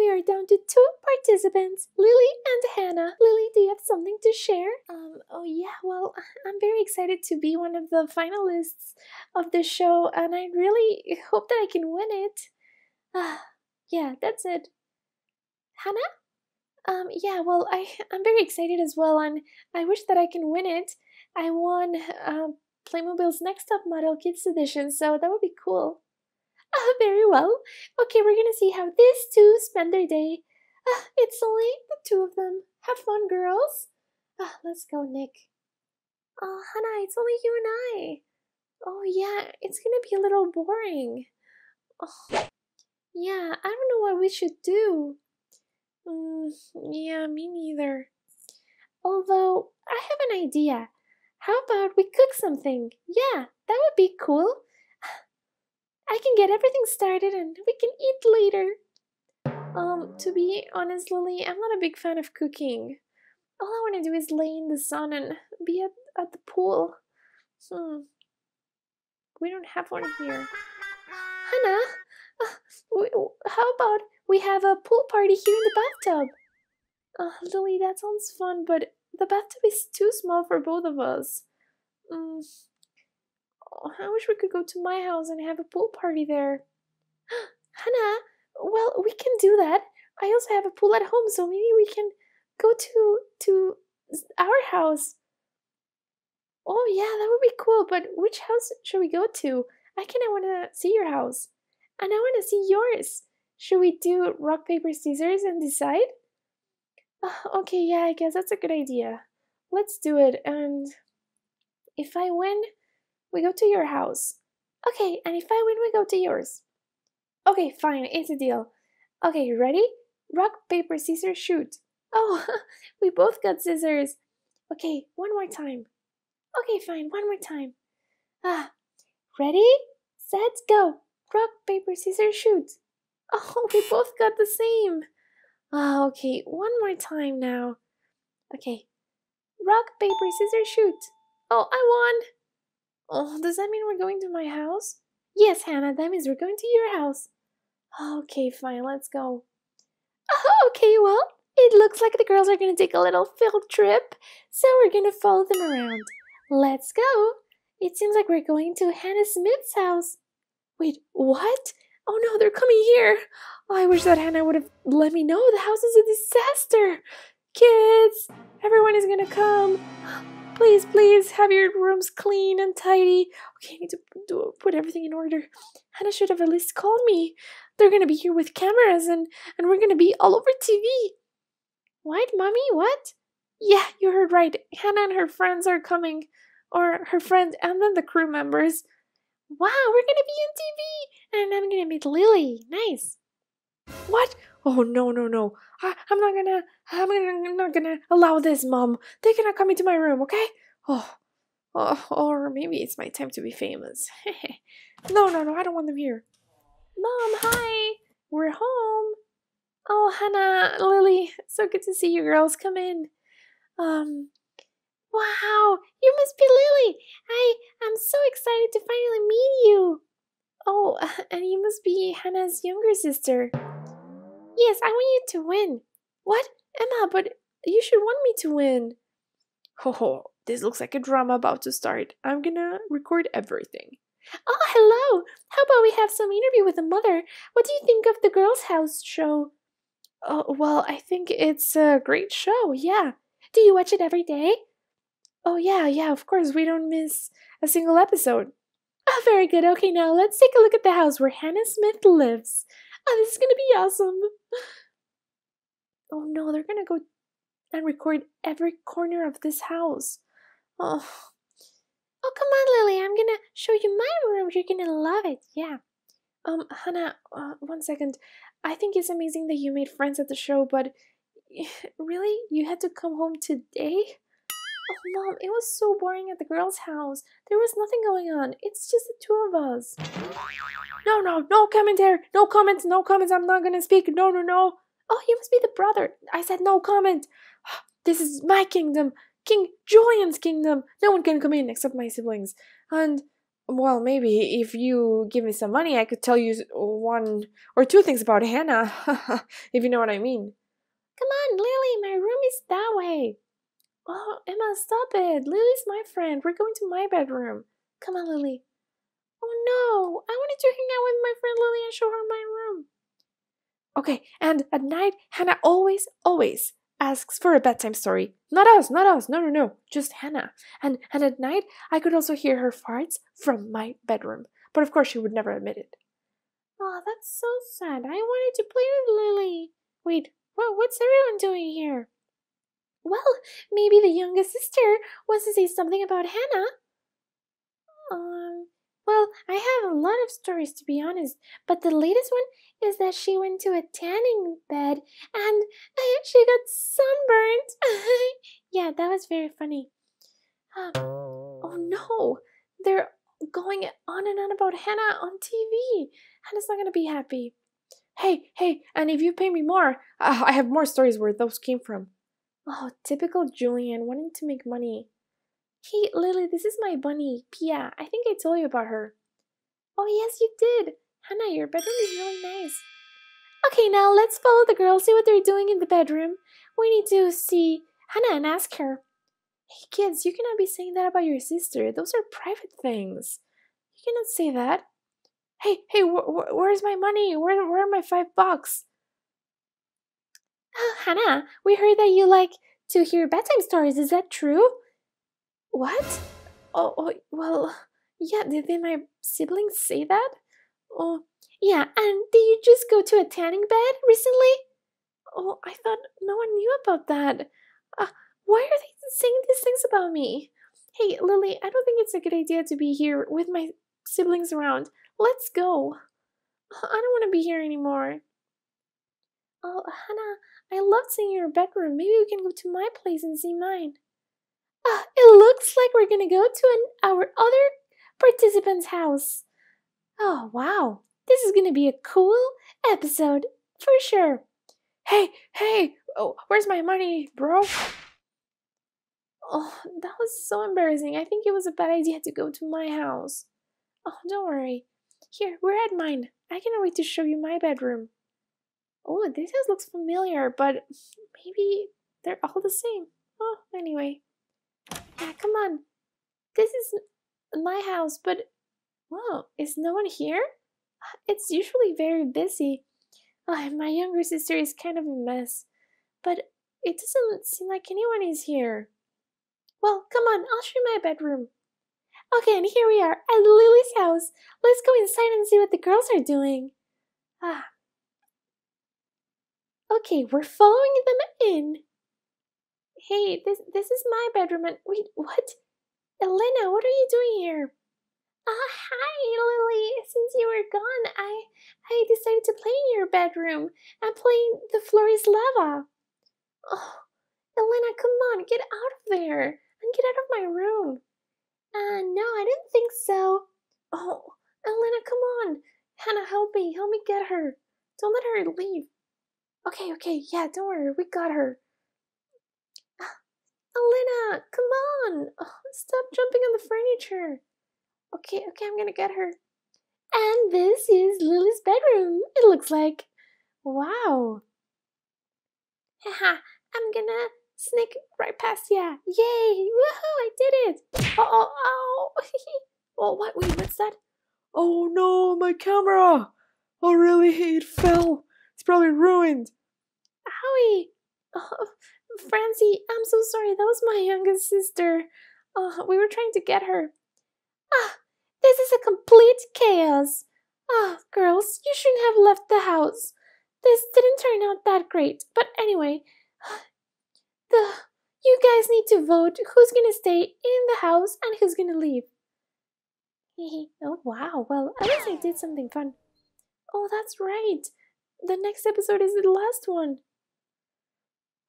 We are down to two participants, Lily and Hannah. Lily, do you have something to share? Um, oh yeah, well, I'm very excited to be one of the finalists of the show, and I really hope that I can win it. Ah, yeah, that's it. Hannah? Um, yeah, well, I, I'm very excited as well, and I wish that I can win it. I won uh, Playmobil's Next Top Model Kids Edition, so that would be cool. Ah, very well. Okay, we're gonna see how these two spend their day. Ah, it's only the two of them. Have fun, girls. Ah, let's go, Nick. Oh, Hannah, it's only you and I. Oh, yeah, it's gonna be a little boring. Oh, yeah, I don't know what we should do. Mm, yeah, me neither. Although, I have an idea. How about we cook something? Yeah, that would be cool. I can get everything started and we can eat later. Um, to be honest, Lily, I'm not a big fan of cooking. All I want to do is lay in the sun and be at, at the pool. Hmm. We don't have one here. Hannah, uh, how about we have a pool party here in the bathtub? Uh, Lily, that sounds fun, but the bathtub is too small for both of us. Mm, Oh, I wish we could go to my house and have a pool party there. Hannah, well, we can do that. I also have a pool at home, so maybe we can go to to our house. Oh yeah, that would be cool. But which house should we go to? I kind of want to see your house, and I want to see yours. Should we do rock paper scissors and decide? Uh, okay, yeah, I guess that's a good idea. Let's do it. And if I win, we go to your house. Okay, and if I win, we go to yours. Okay, fine, it's a deal. Okay, ready? Rock, paper, scissors, shoot. Oh, we both got scissors. Okay, one more time. Okay, fine, one more time. Ah, ready? Set, go. Rock, paper, scissors, shoot. Oh, we both got the same. Ah, okay, one more time now. Okay. Rock, paper, scissors, shoot. Oh, I won. Oh, does that mean we're going to my house? Yes, Hannah, that means we're going to your house. Okay, fine, let's go. Oh, okay, well, it looks like the girls are going to take a little field trip, so we're going to follow them around. Let's go. It seems like we're going to Hannah Smith's house. Wait, what? Oh no, they're coming here. Oh, I wish that Hannah would have let me know. The house is a disaster. Kids, everyone is going to come. Please, please have your rooms clean and tidy. Okay, I need to do, put everything in order. Hannah should have at least called me. They're gonna be here with cameras and, and we're gonna be all over TV. What, mommy? What? Yeah, you heard right. Hannah and her friends are coming. Or her friend and then the crew members. Wow, we're gonna be on TV! And I'm gonna meet Lily. Nice. What? Oh no no no! I, am not gonna I'm, gonna I'm not gonna allow this, mom. they cannot come into my room, okay? Oh, oh, or maybe it's my time to be famous. no no no! I don't want them here. Mom, hi. We're home. Oh, Hannah, Lily, so good to see you girls. Come in. Um, wow, you must be Lily. I am so excited to finally meet you. Oh, and you must be Hannah's younger sister. Yes, I want you to win. What? Emma, but you should want me to win. Ho ho, this looks like a drama about to start. I'm gonna record everything. Oh, hello! How about we have some interview with the mother? What do you think of the Girls' House show? Oh, well, I think it's a great show, yeah. Do you watch it every day? Oh, yeah, yeah, of course, we don't miss a single episode. Oh, very good. Okay, now let's take a look at the house where Hannah Smith lives. Oh, this is gonna be awesome. Oh no, they're gonna go and record every corner of this house. Oh. Oh, come on, Lily. I'm gonna show you my room. You're gonna love it. Yeah. Um, Hannah, uh, one second. I think it's amazing that you made friends at the show, but really? You had to come home today? Mom, it was so boring at the girls' house. There was nothing going on. It's just the two of us. No, no, no commentary. No comments, no comments. I'm not gonna speak. No, no, no. Oh, you must be the brother. I said no comment. This is my kingdom. King Julian's kingdom. No one can come in except my siblings. And Well, maybe if you give me some money, I could tell you one or two things about Hannah, if you know what I mean. Come on, Lily, my room is that way. Oh, Emma, stop it. Lily's my friend. We're going to my bedroom. Come on, Lily. Oh no, I wanted to hang out with my friend Lily and show her my room. Okay, and at night, Hannah always, always asks for a bedtime story. Not us, not us, no, no, no, just Hannah. And, and at night, I could also hear her farts from my bedroom. But of course, she would never admit it. Oh, that's so sad. I wanted to play with Lily. Wait, what, what's everyone doing here? Well, maybe the youngest sister wants to say something about Hannah. Um, well, I have a lot of stories to be honest, but the latest one is that she went to a tanning bed and she got sunburned. yeah, that was very funny. Um, oh no, they're going on and on about Hannah on TV. Hannah's not gonna be happy. Hey, hey, and if you pay me more, uh, I have more stories where those came from. Oh, typical Julian wanting to make money. Hey, Lily, this is my bunny, Pia. I think I told you about her. Oh, yes, you did. Hannah, your bedroom is really nice. Okay, now let's follow the girls, see what they're doing in the bedroom. We need to see Hannah and ask her. Hey, kids, you cannot be saying that about your sister. Those are private things. You cannot say that. Hey, hey, wh wh where's my money? Where, where are my five bucks? Hannah, we heard that you like to hear bedtime stories. Is that true? What? Oh, oh well, yeah, did, did my siblings say that? Oh, yeah, and did you just go to a tanning bed recently? Oh, I thought no one knew about that. Uh, why are they saying these things about me? Hey, Lily, I don't think it's a good idea to be here with my siblings around. Let's go. I don't want to be here anymore. Oh, Hannah, I loved seeing your bedroom. Maybe we can go to my place and see mine. Ah, it looks like we're gonna go to an, our other participant's house. Oh, wow. This is gonna be a cool episode for sure. Hey, hey, oh, where's my money, bro? Oh, that was so embarrassing. I think it was a bad idea to go to my house. Oh, don't worry. Here, we're at mine. I cannot wait to show you my bedroom. Oh, this house looks familiar, but maybe they're all the same. Oh, anyway. Yeah, come on. This is my house, but whoa, is no one here? It's usually very busy. Oh, my younger sister is kind of a mess, but it doesn't seem like anyone is here. Well, come on, I'll show you my bedroom. Okay, and here we are at Lily's house. Let's go inside and see what the girls are doing. Ah, Okay, we're following them in. Hey, this this is my bedroom and wait, what? Elena, what are you doing here? Ah, uh, hi, Lily. Since you were gone, I I decided to play in your bedroom. I'm playing The Floor is Lava. Oh, Elena, come on, get out of there and get out of my room. Uh, no, I didn't think so. Oh, Elena, come on. Hannah, help me. Help me get her. Don't let her leave. Okay, okay, yeah, don't worry, we got her. Elena, come on! Oh, stop jumping on the furniture. Okay, okay, I'm gonna get her. And this is Lily's bedroom, it looks like. Wow. Haha, I'm gonna sneak right past ya. Yay! Woohoo, I did it! Oh, oh, oh! oh, what? Wait, what's that? Oh no, my camera! Oh, really? It fell. It's probably ruined. Howie! Oh, Francie, I'm so sorry. That was my youngest sister. Oh, we were trying to get her. Ah, this is a complete chaos. Ah, girls, you shouldn't have left the house. This didn't turn out that great. But anyway, the you guys need to vote who's gonna stay in the house and who's gonna leave. oh wow, well at least I did something fun. Oh, that's right the next episode is the last one.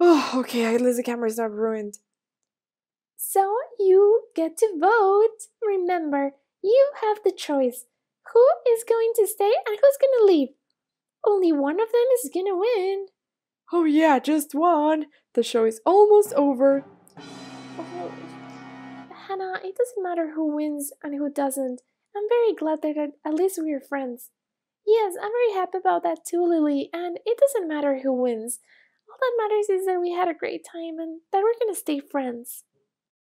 Oh, okay, at least the camera's not ruined. So you get to vote. Remember, you have the choice. Who is going to stay and who's going to leave? Only one of them is going to win. Oh, yeah, just one. The show is almost over. Oh, Hannah, it doesn't matter who wins and who doesn't. I'm very glad that at least we're friends. Yes, I'm very happy about that too, Lily, and it doesn't matter who wins. All that matters is that we had a great time and that we're gonna stay friends.